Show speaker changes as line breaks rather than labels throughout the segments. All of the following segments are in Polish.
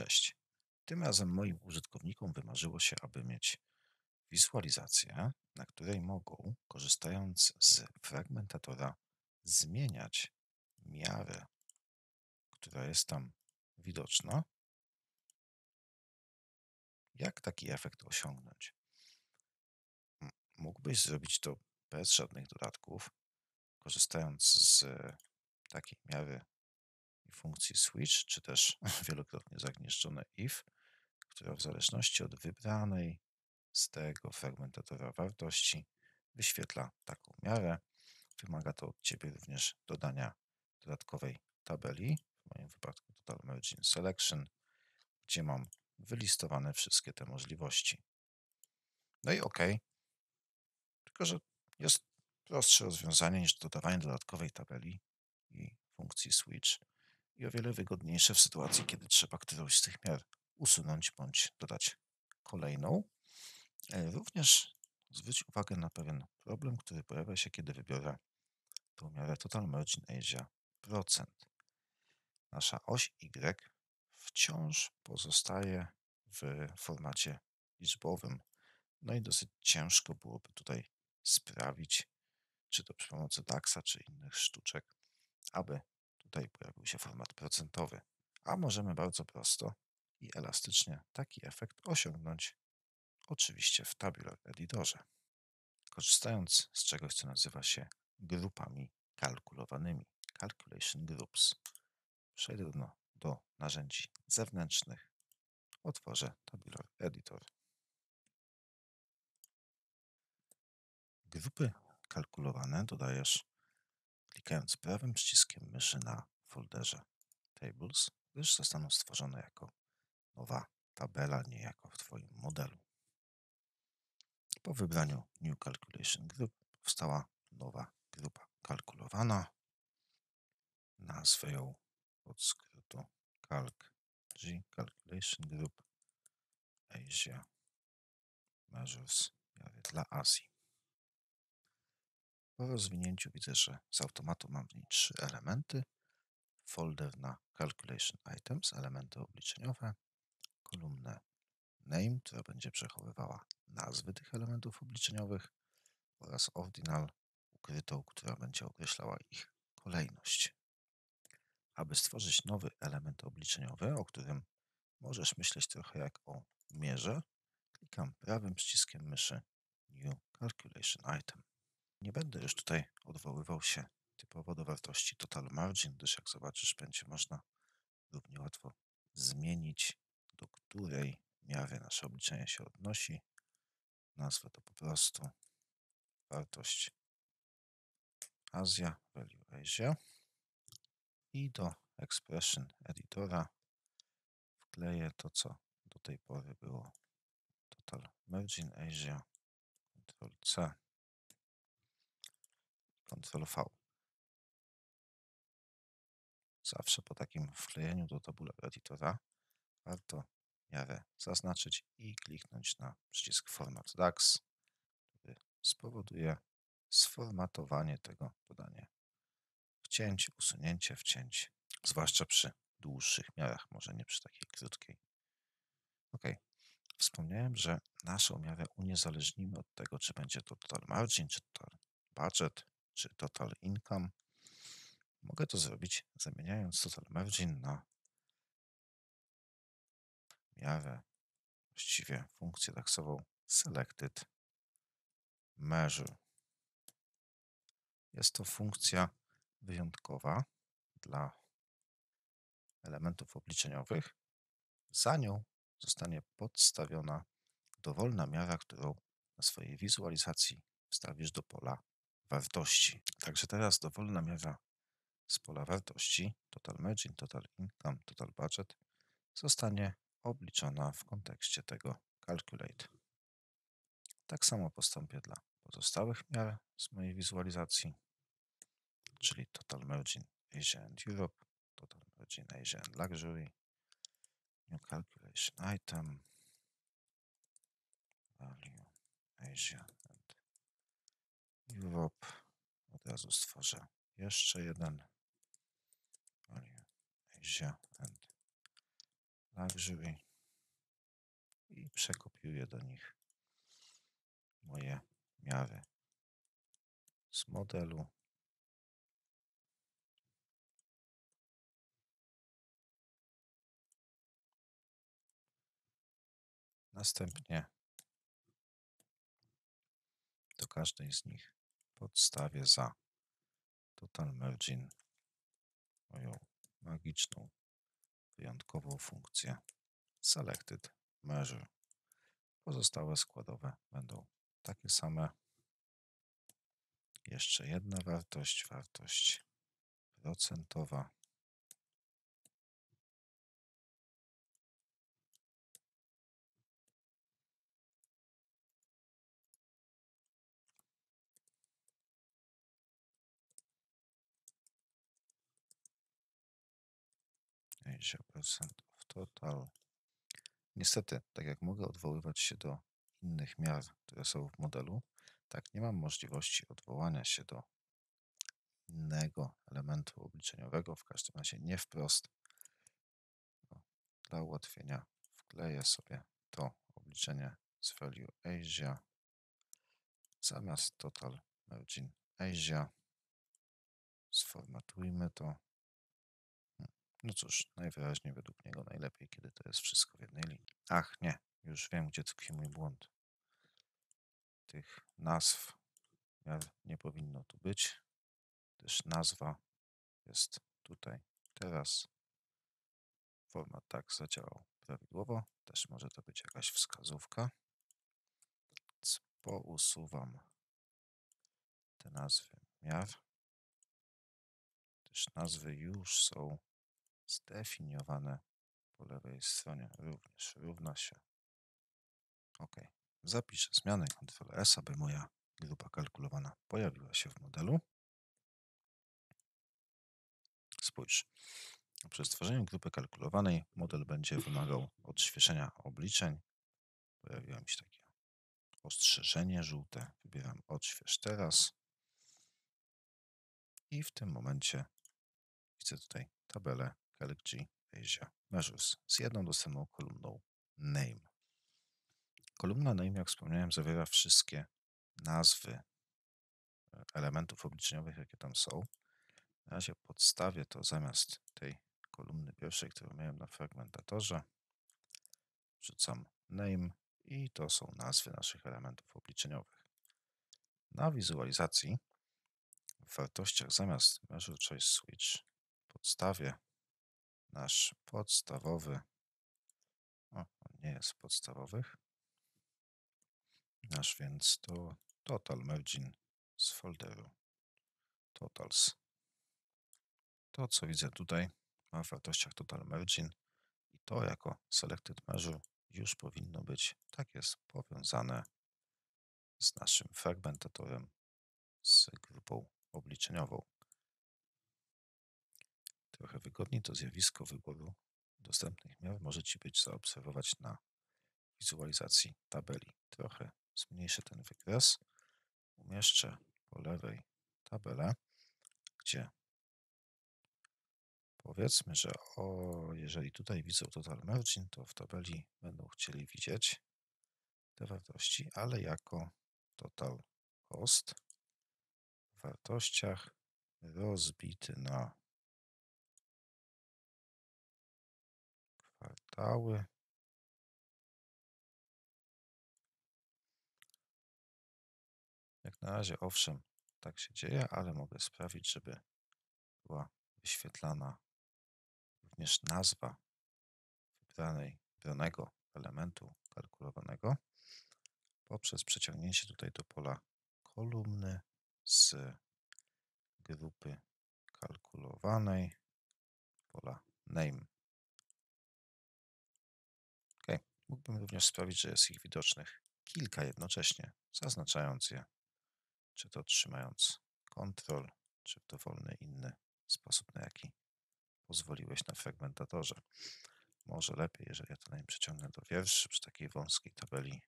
Cześć. Tym razem moim użytkownikom wymarzyło się, aby mieć wizualizację, na której mogą, korzystając z fragmentatora, zmieniać miarę, która jest tam widoczna. Jak taki efekt osiągnąć? Mógłbyś zrobić to bez żadnych dodatków, korzystając z takiej miary funkcji switch, czy też wielokrotnie zagnieżdżone if, która w zależności od wybranej z tego fragmentatora wartości wyświetla taką miarę. Wymaga to od Ciebie również dodania dodatkowej tabeli, w moim wypadku Total Merging Selection, gdzie mam wylistowane wszystkie te możliwości. No i OK. Tylko, że jest prostsze rozwiązanie niż dodawanie dodatkowej tabeli i funkcji switch i o wiele wygodniejsze w sytuacji, kiedy trzeba którąś z tych miar usunąć bądź dodać kolejną. E, Również zwróć uwagę na pewien problem, który pojawia się, kiedy wybiorę tą miarę Total Margin Asia procent. Nasza oś Y wciąż pozostaje w formacie liczbowym. No i dosyć ciężko byłoby tutaj sprawić, czy to przy pomocy DAX-a, czy innych sztuczek, aby tutaj pojawił się format procentowy. A możemy bardzo prosto i elastycznie taki efekt osiągnąć oczywiście w Tabular Editorze. Korzystając z czegoś, co nazywa się grupami kalkulowanymi, Calculation Groups, przejdę do, narzędzi zewnętrznych, otworzę Tabular Editor. Grupy kalkulowane dodajesz klikając prawym przyciskiem myszy na folderze Tables, gdyż zostaną stworzone jako nowa tabela, niejako w Twoim modelu. Po wybraniu New Calculation Group powstała nowa grupa kalkulowana. Nazwę ją od skrótu Calc G Calculation Group Asia Measures dla Azji. Po rozwinięciu widzę, że z automatu mam w niej trzy elementy. Folder na Calculation Items, elementy obliczeniowe, kolumnę Name, która będzie przechowywała nazwy tych elementów obliczeniowych oraz Ordinal, ukrytą, która będzie określała ich kolejność. Aby stworzyć nowy element obliczeniowy, o którym możesz myśleć trochę jak o mierze, klikam prawym przyciskiem myszy New Calculation Item. Nie będę już tutaj odwoływał się typowo do wartości total margin, gdyż jak zobaczysz, będzie można równie łatwo zmienić, do której miary nasze obliczenie się odnosi. Nazwę to po prostu wartość Azja, value Asia i do expression editora wkleję to, co do tej pory było total margin Asia, Ctrl C, Ctrl V. Zawsze po takim wklejeniu do tabular editora warto miarę zaznaczyć i kliknąć na przycisk Format DAX, który spowoduje sformatowanie tego dodanie wcięć, usunięcie wcięć, zwłaszcza przy dłuższych miarach, może nie przy takiej krótkiej. Ok. Wspomniałem, że naszą miarę uniezależnimy od tego, czy będzie to total margin, czy total budget, czy total income. Mogę to zrobić zamieniając total margin na miarę, właściwie funkcję taksową selected measure. Jest to funkcja wyjątkowa dla elementów obliczeniowych. Za nią zostanie podstawiona dowolna miara, którą na swojej wizualizacji wstawisz do pola wartości. Także teraz dowolna miara z pola wartości, total margin, total income, total budget, zostanie obliczona w kontekście tego calculate. Tak samo postąpię dla pozostałych miar z mojej wizualizacji, czyli total margin Asia and Europe, total margin Asia and Luxury, new calculation item, value Asia Europe. Od razu stworzę jeszcze jeden Asia and luxury i przekopiuję do nich moje miary z modelu. Następnie do każdej z nich podstawię za Total Merging moją magiczną, wyjątkową funkcję Selected Measure. Pozostałe składowe będą takie same. Jeszcze jedna wartość, wartość procentowa. Percent of total. Niestety, tak jak mogę odwoływać się do innych miar, które są w modelu, tak nie mam możliwości odwołania się do innego elementu obliczeniowego, w każdym razie nie wprost. No, dla ułatwienia wkleję sobie to obliczenie z value Asia zamiast total margin Asia. Sformatujmy to. No cóż, najwyraźniej według niego najlepiej, kiedy to jest wszystko w jednej linii. Ach, nie, już wiem, gdzie tkwi mój błąd. Tych nazw nie powinno tu być, gdyż nazwa jest tutaj teraz. Format tak zadziałał prawidłowo. Też może to być jakaś wskazówka. Więc pousuwam te nazwy miar, gdyż nazwy już są zdefiniowane po lewej stronie. Również równa się. OK. Zapiszę zmianę Ctrl S, aby moja grupa kalkulowana pojawiła się w modelu. Spójrz. Przy stworzeniu grupy kalkulowanej model będzie wymagał odświeżenia obliczeń. Pojawiło mi się takie ostrzeżenie żółte. Wybieram odśwież teraz. I w tym momencie widzę tutaj tabelę CalcG Asia Measures z jedną dostępną kolumną Name. Kolumna name, jak wspomniałem, zawiera wszystkie nazwy e, elementów obliczeniowych, jakie tam są. Na razie podstawię to zamiast tej kolumny pierwszej, którą miałem na fragmentatorze. Wrzucam name i to są nazwy naszych elementów obliczeniowych. Na wizualizacji w wartościach zamiast Measure Choice Switch podstawię nasz podstawowy, o, on nie jest podstawowych, nasz więc to Total Merging z folderu Totals. To, co widzę tutaj, ma w wartościach Total Merging i to jako Selected Measure już powinno być, tak jest, powiązane z naszym fragmentatorem, z grupą obliczeniową. Trochę wygodniej to zjawisko wyboru dostępnych miar może Ci być zaobserwować na wizualizacji tabeli. Trochę zmniejszę ten wykres, umieszczę po lewej tabelę, gdzie powiedzmy, że o, jeżeli tutaj widzą total margin, to w tabeli będą chcieli widzieć te wartości, ale jako total cost w wartościach rozbity na Jak na razie, owszem, tak się dzieje, ale mogę sprawić, żeby była wyświetlana również nazwa wybranej, wybranego elementu kalkulowanego poprzez przeciągnięcie tutaj do pola kolumny z grupy kalkulowanej pola name. Mógłbym również sprawić, że jest ich widocznych kilka jednocześnie, zaznaczając je czy to trzymając kontrol, czy w dowolny inny sposób, na jaki pozwoliłeś na fragmentatorze. Może lepiej, jeżeli ja to na przeciągnę do wierszy przy takiej wąskiej tabeli,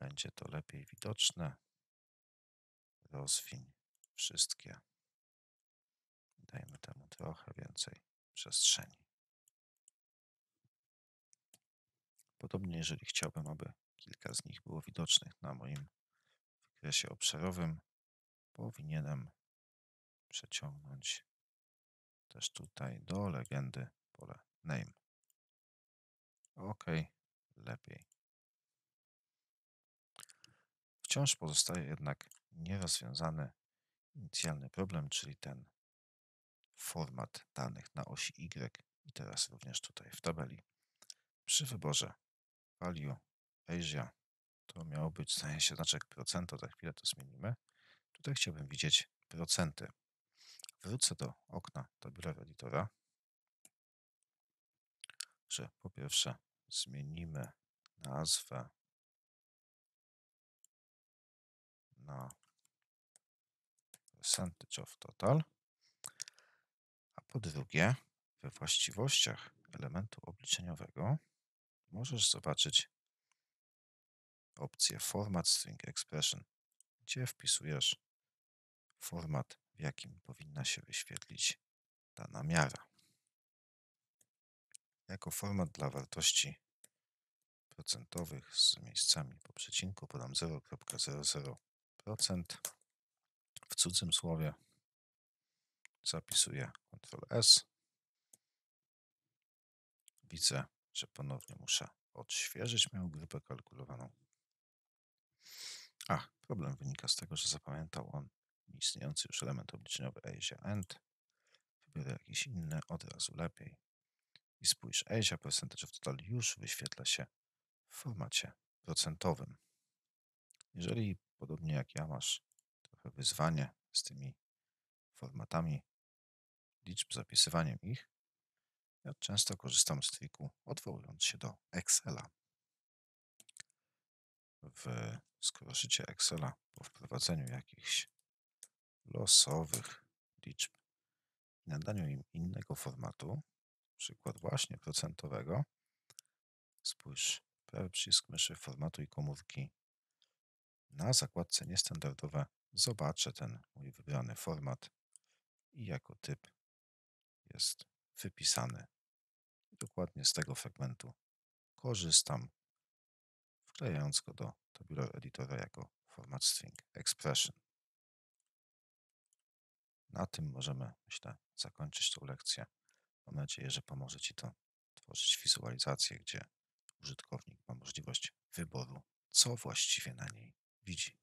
będzie to lepiej widoczne. Rozwiń wszystkie. Dajmy temu trochę więcej przestrzeni. Podobnie, jeżeli chciałbym, aby kilka z nich było widocznych na moim wykresie obszarowym, powinienem przeciągnąć też tutaj do legendy pole name. OK, lepiej. Wciąż pozostaje jednak nierozwiązany inicjalny problem, czyli ten format danych na osi Y i teraz również tutaj w tabeli. Przy wyborze value Asia to miało być, zdaje się, znaczek procento, za chwilę to zmienimy. Tutaj chciałbym widzieć procenty. Wrócę do okna Tabular Editora, że po pierwsze zmienimy nazwę na percentage of total, a po drugie we właściwościach elementu obliczeniowego możesz zobaczyć opcję Format String Expression, gdzie wpisujesz format, w jakim powinna się wyświetlić dana miara. Jako format dla wartości procentowych z miejscami po przecinku podam 0.00%. W cudzym słowie zapisuję Ctrl S. Widzę, że ponownie muszę odświeżyć moją grupę kalkulowaną. A, problem wynika z tego, że zapamiętał on istniejący już element obliczeniowy Asia End. Wybiorę jakiś inny, od razu lepiej. I spójrz, Asia Percentage of Total już wyświetla się w formacie procentowym. Jeżeli podobnie jak ja masz trochę wyzwanie z tymi formatami liczb, zapisywaniem ich, ja często korzystam z triku odwołując się do Excela. W skrócie Excela po wprowadzeniu jakichś losowych liczb i nadaniu im innego formatu, przykład właśnie procentowego, spójrz, prawy przycisk myszy formatu i komórki. Na zakładce niestandardowe zobaczę ten mój wybrany format i jako typ jest wypisany. Dokładnie z tego fragmentu korzystam, wklejając go do tabular editora jako format string expression. Na tym możemy, myślę, zakończyć tę lekcję. Mam nadzieję, że pomoże Ci to tworzyć wizualizację, gdzie użytkownik ma możliwość wyboru, co właściwie na niej widzi.